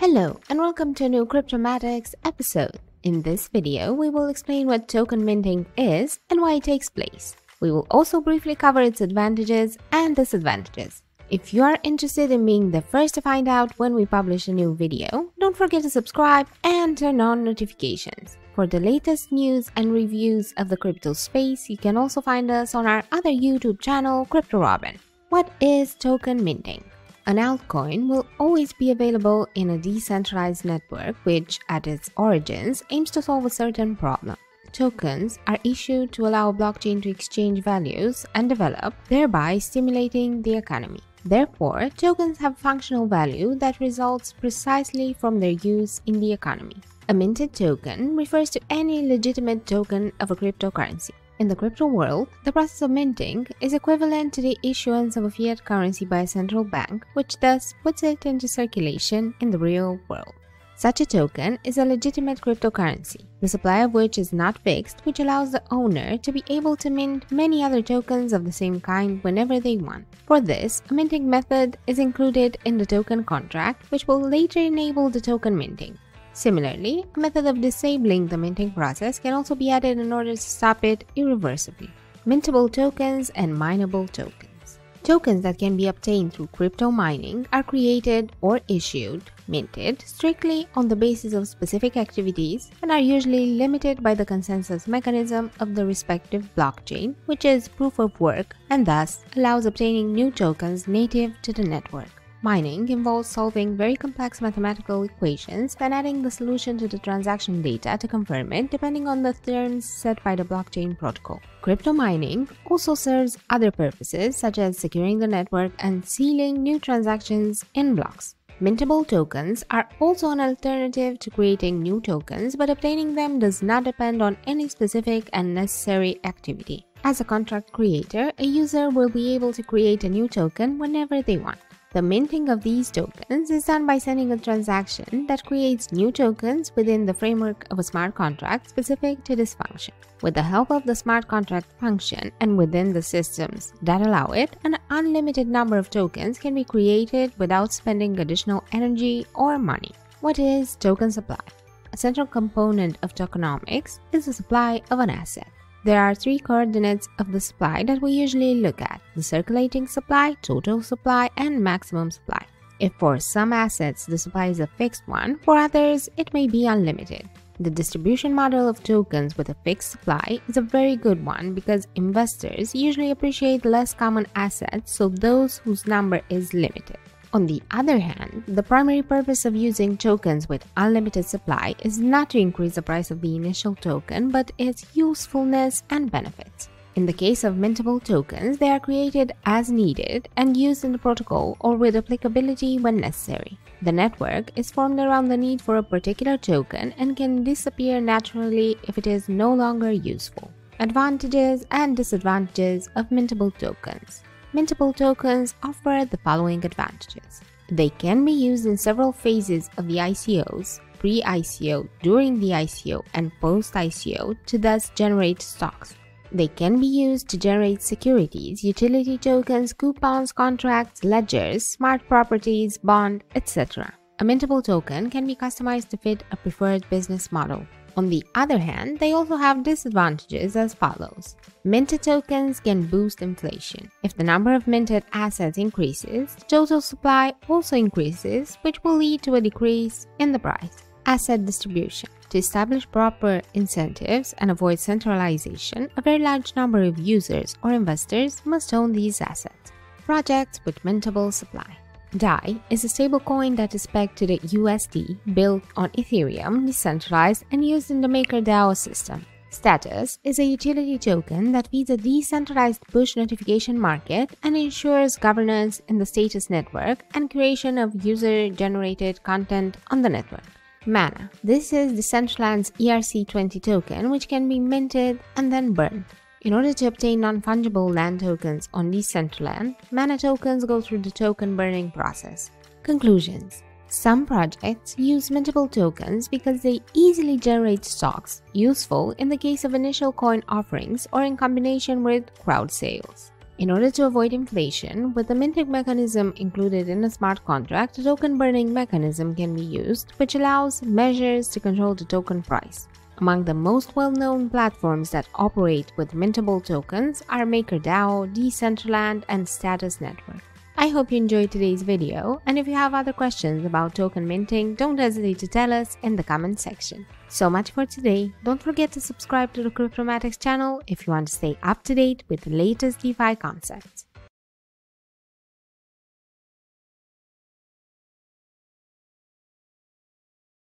Hello and welcome to a new Cryptomatics episode. In this video, we will explain what token minting is and why it takes place. We will also briefly cover its advantages and disadvantages. If you are interested in being the first to find out when we publish a new video, don't forget to subscribe and turn on notifications. For the latest news and reviews of the crypto space, you can also find us on our other YouTube channel, CryptoRobin. What is token minting? An altcoin will always be available in a decentralized network which, at its origins, aims to solve a certain problem. Tokens are issued to allow blockchain to exchange values and develop, thereby stimulating the economy. Therefore, tokens have functional value that results precisely from their use in the economy. A minted token refers to any legitimate token of a cryptocurrency. In the crypto world, the process of minting is equivalent to the issuance of a fiat currency by a central bank, which thus puts it into circulation in the real world. Such a token is a legitimate cryptocurrency, the supply of which is not fixed, which allows the owner to be able to mint many other tokens of the same kind whenever they want. For this, a minting method is included in the token contract, which will later enable the token minting. Similarly, a method of disabling the minting process can also be added in order to stop it irreversibly. Mintable tokens and mineable tokens. Tokens that can be obtained through crypto mining are created or issued, minted, strictly on the basis of specific activities and are usually limited by the consensus mechanism of the respective blockchain, which is proof of work and thus allows obtaining new tokens native to the network. Mining involves solving very complex mathematical equations and adding the solution to the transaction data to confirm it depending on the terms set by the blockchain protocol. Crypto mining also serves other purposes such as securing the network and sealing new transactions in blocks. Mintable tokens are also an alternative to creating new tokens, but obtaining them does not depend on any specific and necessary activity. As a contract creator, a user will be able to create a new token whenever they want. The minting of these tokens is done by sending a transaction that creates new tokens within the framework of a smart contract specific to this function. With the help of the smart contract function and within the systems that allow it, an unlimited number of tokens can be created without spending additional energy or money. What is token supply? A central component of tokenomics is the supply of an asset. There are three coordinates of the supply that we usually look at the circulating supply, total supply, and maximum supply. If for some assets the supply is a fixed one, for others it may be unlimited. The distribution model of tokens with a fixed supply is a very good one because investors usually appreciate less common assets, so those whose number is limited. On the other hand, the primary purpose of using tokens with unlimited supply is not to increase the price of the initial token, but its usefulness and benefits. In the case of mintable tokens, they are created as needed and used in the protocol or with applicability when necessary. The network is formed around the need for a particular token and can disappear naturally if it is no longer useful. Advantages and disadvantages of mintable tokens. Mintable tokens offer the following advantages. They can be used in several phases of the ICOs, pre-ICO, during the ICO, and post-ICO to thus generate stocks. They can be used to generate securities, utility tokens, coupons, contracts, ledgers, smart properties, bond, etc. A mintable token can be customized to fit a preferred business model. On the other hand, they also have disadvantages as follows. Minted tokens can boost inflation. If the number of minted assets increases, total supply also increases, which will lead to a decrease in the price. Asset distribution. To establish proper incentives and avoid centralization, a very large number of users or investors must own these assets. Projects with mintable supply. DAI is a stablecoin that is pegged to the USD, built on Ethereum, decentralized, and used in the MakerDAO system. Status is a utility token that feeds a decentralized push notification market and ensures governance in the status network and creation of user-generated content on the network. Mana. This is Decentraland's ERC20 token which can be minted and then burned. In order to obtain non-fungible land tokens on Decentraland, mana tokens go through the token burning process. Conclusions Some projects use mintable tokens because they easily generate stocks, useful in the case of initial coin offerings or in combination with crowd sales. In order to avoid inflation, with the minting mechanism included in a smart contract, a token burning mechanism can be used, which allows measures to control the token price. Among the most well-known platforms that operate with mintable tokens are MakerDAO, Decentraland, and Status Network. I hope you enjoyed today's video, and if you have other questions about token minting, don't hesitate to tell us in the comment section. So much for today. Don't forget to subscribe to the Cryptomatic's channel if you want to stay up to date with the latest DeFi concepts.